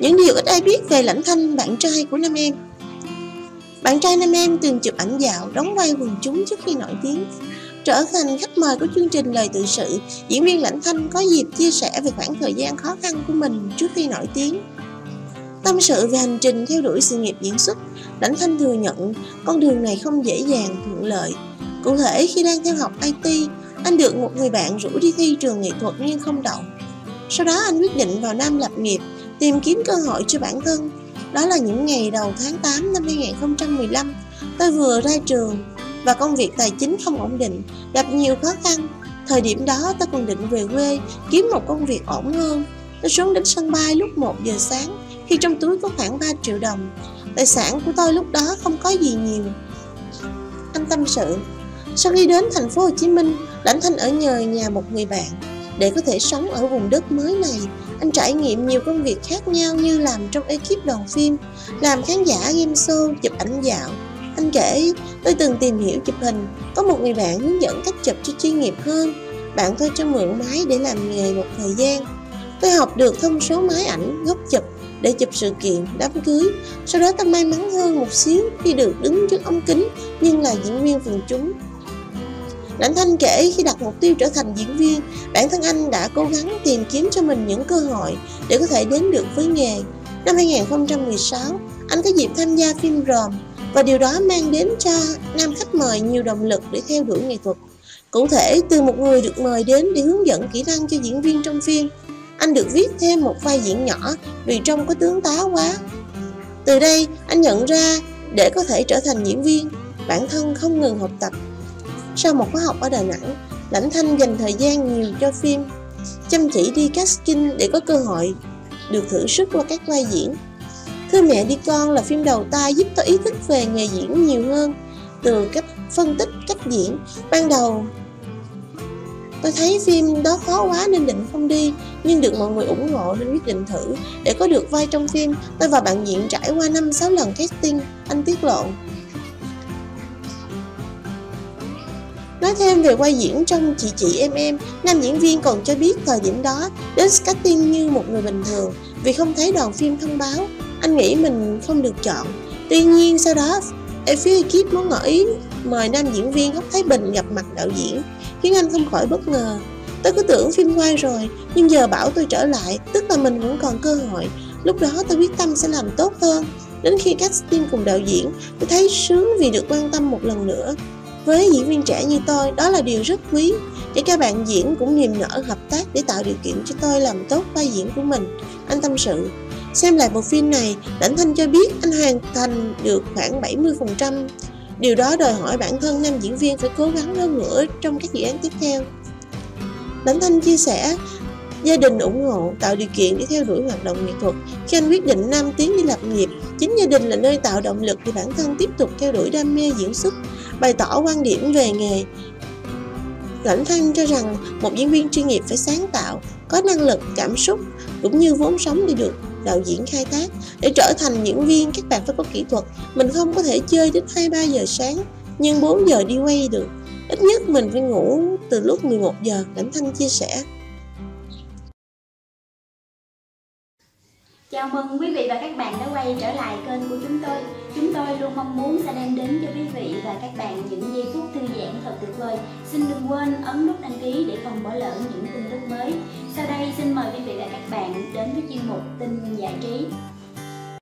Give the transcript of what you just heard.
Những điều ít ai biết về Lãnh Thanh, bạn trai của Nam Em Bạn trai Nam Em từng chụp ảnh dạo, đóng vai quần chúng trước khi nổi tiếng Trở thành khách mời của chương trình lời tự sự, diễn viên Lãnh Thanh có dịp chia sẻ về khoảng thời gian khó khăn của mình trước khi nổi tiếng. Tâm sự về hành trình theo đuổi sự nghiệp diễn xuất, Lãnh Thanh thừa nhận con đường này không dễ dàng thuận lợi. Cụ thể khi đang theo học IT, anh được một người bạn rủ đi thi trường nghệ thuật nhưng không đậu. Sau đó anh quyết định vào Nam lập nghiệp, tìm kiếm cơ hội cho bản thân. Đó là những ngày đầu tháng 8 năm 2015, tôi vừa ra trường và công việc tài chính không ổn định, gặp nhiều khó khăn. Thời điểm đó tôi còn định về quê kiếm một công việc ổn hơn. Tôi xuống đến sân bay lúc 1 giờ sáng khi trong túi có khoảng 3 triệu đồng. Tài sản của tôi lúc đó không có gì nhiều. Anh tâm sự, sau khi đến thành phố Hồ Chí Minh, Lãnh Thanh ở nhờ nhà một người bạn. Để có thể sống ở vùng đất mới này, anh trải nghiệm nhiều công việc khác nhau như làm trong ekip đoàn phim, làm khán giả game show, chụp ảnh dạo. Anh kể, tôi từng tìm hiểu chụp hình, có một người bạn hướng dẫn cách chụp cho chuyên nghiệp hơn. Bạn tôi cho mượn máy để làm nghề một thời gian. Tôi học được thông số máy ảnh, góc chụp để chụp sự kiện, đám cưới. Sau đó tôi may mắn hơn một xíu khi được đứng trước ống kính nhưng là diễn viên quần chúng. Lãnh Thanh kể khi đặt mục tiêu trở thành diễn viên, bản thân anh đã cố gắng tìm kiếm cho mình những cơ hội để có thể đến được với nghề. Năm 2016, anh có dịp tham gia phim Ròm và điều đó mang đến cho nam khách mời nhiều động lực để theo đuổi nghệ thuật. Cụ thể, từ một người được mời đến để hướng dẫn kỹ năng cho diễn viên trong phim, anh được viết thêm một vai diễn nhỏ vì trông có tướng tá quá. Từ đây, anh nhận ra để có thể trở thành diễn viên, bản thân không ngừng học tập sau một khóa học ở Đà Nẵng, Lãnh Thanh dành thời gian nhiều cho phim, chăm chỉ đi casting để có cơ hội được thử sức qua các vai diễn. Thưa mẹ đi con là phim đầu tay giúp tôi ý thức về nghề diễn nhiều hơn, từ cách phân tích cách diễn. Ban đầu Tôi thấy phim đó khó quá nên định không đi Nhưng được mọi người ủng hộ nên quyết định thử Để có được vai trong phim Tôi và bạn diễn trải qua 5-6 lần casting Anh tiết lộ Nói thêm về quay diễn trong Chị Chị Em Em, nam diễn viên còn cho biết thời điểm đó đến casting như một người bình thường vì không thấy đoàn phim thông báo. Anh nghĩ mình không được chọn. Tuy nhiên sau đó, phía ekip muốn ngỏ ý mời nam diễn viên Hóc Thái Bình gặp mặt đạo diễn, khiến anh không khỏi bất ngờ. Tôi cứ tưởng phim quay rồi, nhưng giờ bảo tôi trở lại, tức là mình vẫn còn cơ hội. Lúc đó tôi quyết tâm sẽ làm tốt hơn. Đến khi casting cùng đạo diễn, tôi thấy sướng vì được quan tâm một lần nữa. Với diễn viên trẻ như tôi, đó là điều rất quý. Để các bạn diễn cũng niềm nở hợp tác để tạo điều kiện cho tôi làm tốt vai diễn của mình. Anh tâm sự. Xem lại bộ phim này, Lãnh Thanh cho biết anh hoàn thành được khoảng 70%. Điều đó đòi hỏi bản thân nam diễn viên phải cố gắng hơn nữa trong các dự án tiếp theo. Lãnh Thanh chia sẻ, gia đình ủng hộ, tạo điều kiện để theo đuổi hoạt động nghệ thuật. Khi anh quyết định Nam tiến đi lập nghiệp, chính gia đình là nơi tạo động lực để bản thân tiếp tục theo đuổi đam mê diễn xuất bày tỏ quan điểm về nghề. Lãnh Thanh cho rằng một diễn viên chuyên nghiệp phải sáng tạo, có năng lực, cảm xúc cũng như vốn sống để được đạo diễn khai thác. Để trở thành diễn viên, các bạn phải có kỹ thuật. Mình không có thể chơi đến 2-3 giờ sáng, nhưng 4 giờ đi quay được. Ít nhất mình phải ngủ từ lúc 11 giờ, Lãnh Thanh chia sẻ. Chào mừng quý vị và các bạn đã quay trở lại kênh của chúng tôi. Chúng tôi luôn mong muốn sẽ đem đến cho quý vị và các bạn những giây phút thư giãn thật tuyệt vời. Xin đừng quên ấn nút đăng ký để không bỏ lỡ những tin tức mới. Sau đây, xin mời quý vị và các bạn đến với chuyên mục tin giải trí.